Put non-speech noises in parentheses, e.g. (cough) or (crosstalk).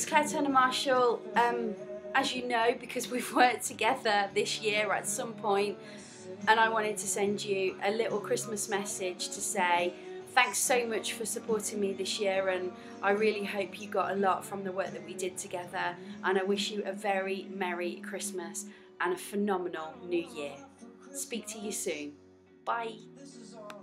it's Clare Turner Marshall. Um, as you know, because we've (laughs) worked together this year at some point, and I wanted to send you a little Christmas message to say thanks so much for supporting me this year, and I really hope you got a lot from the work that we did together. And I wish you a very Merry Christmas and a phenomenal New Year. Speak to you soon. Bye.